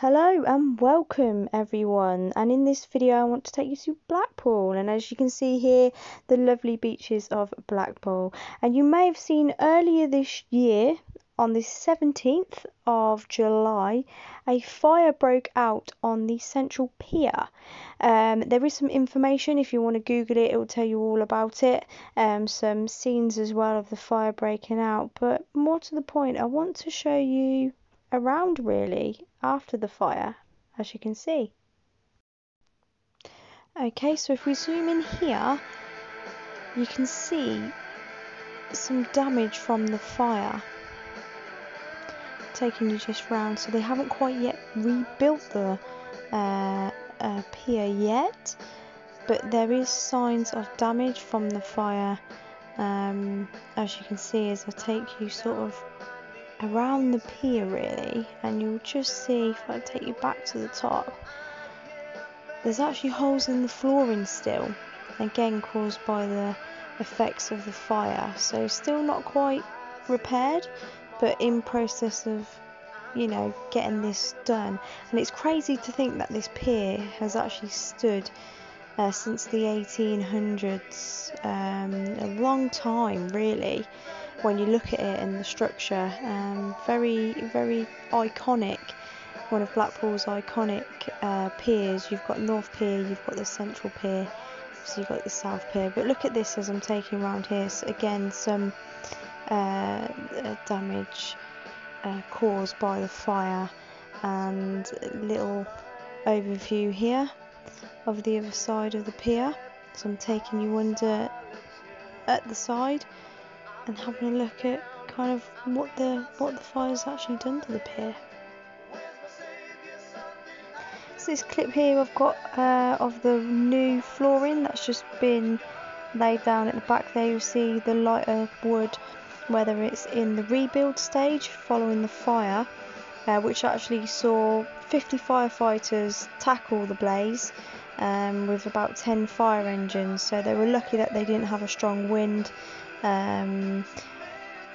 Hello and welcome everyone. And in this video I want to take you to Blackpool. And as you can see here the lovely beaches of Blackpool. And you may have seen earlier this year on the 17th of July a fire broke out on the central pier. Um, there is some information if you want to google it it will tell you all about it. Um, some scenes as well of the fire breaking out. But more to the point I want to show you around really after the fire as you can see. Okay, so if we zoom in here, you can see some damage from the fire. Taking you just round, so they haven't quite yet rebuilt the uh, uh, pier yet, but there is signs of damage from the fire. Um, as you can see, as I take you sort of around the pier really and you'll just see if I take you back to the top there's actually holes in the flooring still again caused by the effects of the fire. So still not quite repaired but in process of you know getting this done. And it's crazy to think that this pier has actually stood uh, since the 1800s um, a long time really when you look at it and the structure. Um, very, very iconic. One of Blackpool's iconic uh, piers. You've got North Pier, you've got the Central Pier, so you've got the South Pier. But look at this as I'm taking around here. So again, some uh, uh, damage uh, caused by the fire, and little overview here of the other side of the pier. So I'm taking you under at the side and having a look at kind of what the what the fire's actually done to the pier. So this clip here I've got uh, of the new flooring that's just been laid down at the back there. You'll see the lighter wood, whether it's in the rebuild stage following the fire, uh, which actually saw 50 firefighters tackle the blaze. Um, with about 10 fire engines, so they were lucky that they didn't have a strong wind um,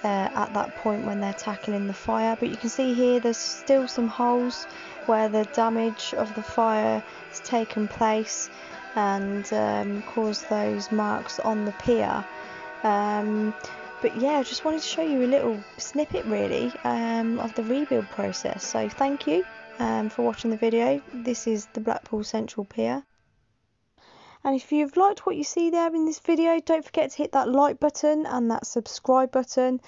uh, at that point when they're tackling the fire. But you can see here there's still some holes where the damage of the fire has taken place and um, caused those marks on the pier. Um, but yeah, I just wanted to show you a little snippet really um, of the rebuild process. So thank you um, for watching the video. This is the Blackpool Central Pier. And if you've liked what you see there in this video, don't forget to hit that like button and that subscribe button.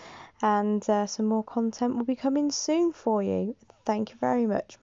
And uh, some more content will be coming soon for you. Thank you very much.